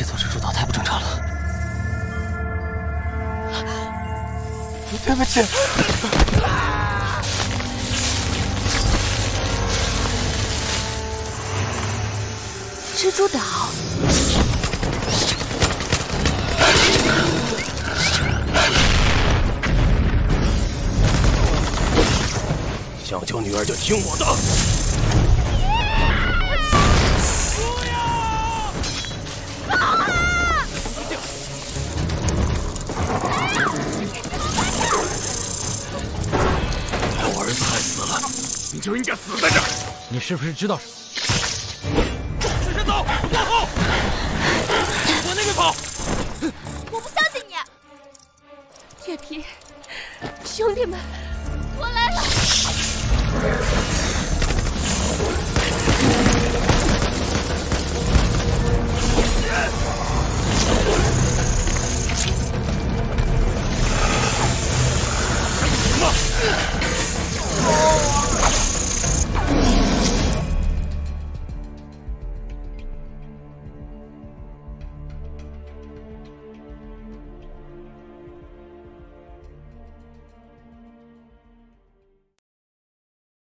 这座蜘蛛岛太不正常了，对不起。蜘蛛岛，想救女儿就听我的。你就应该死在这儿！你是不是知道什么？转身走，往后，往那边跑！我不相信你，铁皮兄弟们，我来了！